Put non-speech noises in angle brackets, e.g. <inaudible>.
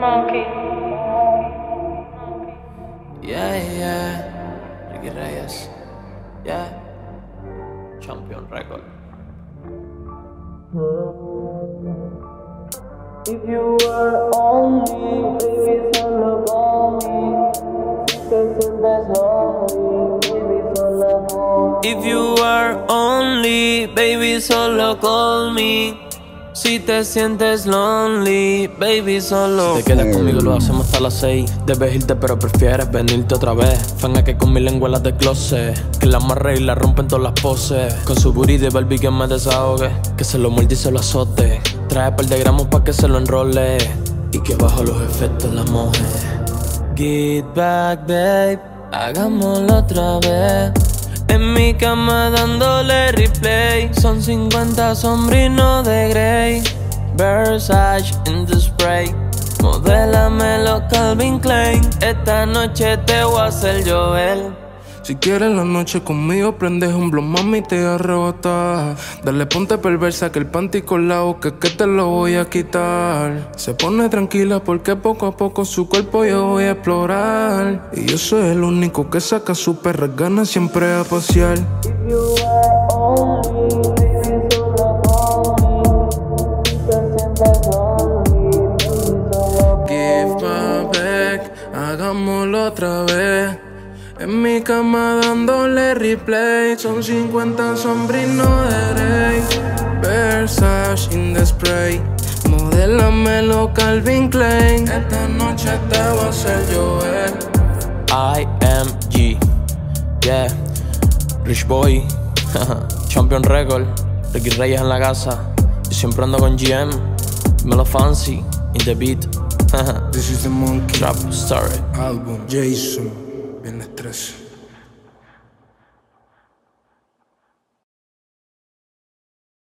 Monkey. Yeah, yeah. Ricky Reyes. Yeah. Champion record. If you were only, baby, If you are only, baby, solo call me. Si te sientes lonely, baby, solo. Si te quedas conmigo, lo hacemos hasta las seis. Debes irte, pero prefieres venirte otra vez. Fanga que con mi lengua las de closet. Que la amarre y la rompen todas las poses. Con su booty de Barbie que me desahogue. Que se lo muerde y se lo azote. Trae par de gramos pa' que se lo enrole. Y que bajo los efectos la moje. Get back, babe. Hagámoslo otra vez. Mi cama dándole replay. Son 50 sombrinos de Grey. Versace in the spray. Modélamelo Calvin Klein. Esta noche te voy a hacer Joel. Si quieres la noche conmigo, prendes un blog, mami, te arrebata. Dale ponte perversa que el panty con la boca es que te lo voy a quitar. Se pone tranquila porque poco a poco su cuerpo yo voy a explorar. Y yo soy el único que saca su perra ganas siempre a pasear. Give my back, hagámoslo otra vez. En mi cama dándole replay. Son 50 sombrinos de Grey. Versace in the spray. Modélamelo Calvin Klein. Esta noche te voy a hacer llover. IMG. Yeah. Rich Boy. <laughs> Champion Record. Ricky Reyes en la casa. Yo siempre ando con GM. Melo Fancy. In the beat. <laughs> This is the monkey Trap Story. album. Jason. Viernes 13.